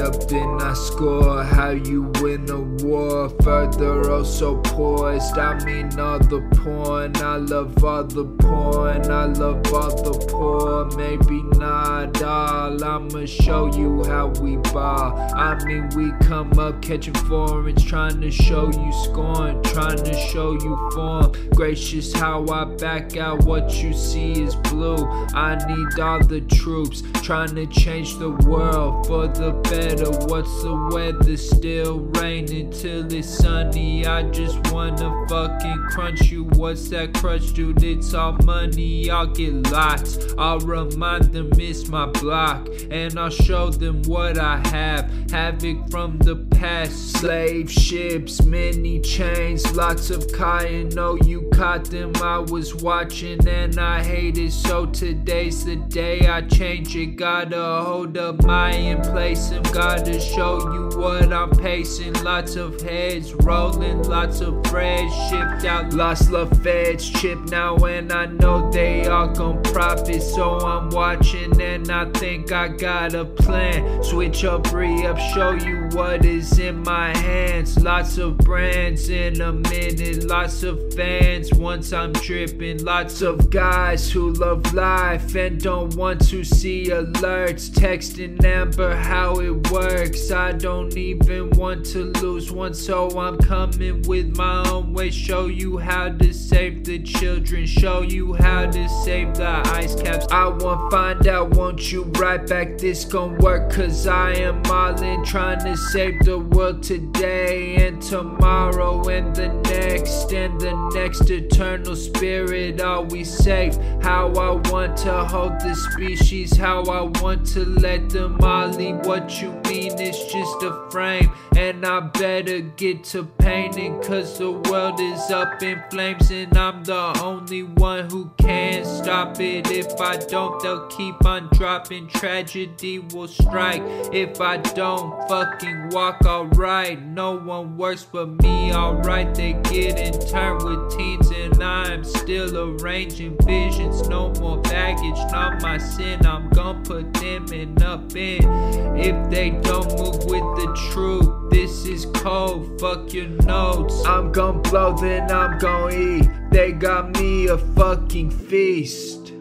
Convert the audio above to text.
up, then I score. How you win a war? Further, oh so poised. I mean all the porn. I love all the porn. I love all the poor. Maybe not all. I'ma show you how we ball. I mean, we come up catching foreigns, trying to show you scorn, trying to show you form. Gracious, how I back out. What you see is blue. I need all the troops trying to change the world for the better. What's the weather? Still raining till it's sunny. I just wanna fucking crunch you. What's that crunch, dude? It's all money. I'll get lots. I'll remind them it's my block, and I'll show them what I have. Havoc from the past. Slave ships, many chains, lots of cayenne. Know oh, you caught them. I was watching and I hate it. So today's the day I change it. Gotta hold up my in place and gotta show you what I'm pacing. Lots of heads rolling, lots of bread shipped out. Lost love feds chip now, and I know they all gon' profit. So I'm watching and I think I got a plan. Switch up, re up, show you what is in my hands. Lots of brands in a minute, lots of fans. Once I'm dripping, lots of guys who love life and don't want to see alerts. Texting Amber how it works. I don't even want to lose one, so I'm coming with my own way. Show you how to save the children, show you how to save the ice caps. I want find out, won't you right back? This gon' work, cause I am all in trying to save the world today and tomorrow and the next and the next eternal spirit. Are we safe? How I want to hold the species, how I want to let them all leave. What you mean? is just a frame, and I better get to painting, cause the world is up in flames, and I'm the only one who can stop it. If I don't, they'll keep on dropping. Tragedy will strike if I don't fucking walk alright. No one works but me, alright. They get in turn with teens, still arranging visions. No more baggage, not my sin. I'm gonna put them in up in. If they don't move with the truth, this is cold. Fuck your notes. I'm gonna blow, then I'm gonna eat. They got me a fucking feast.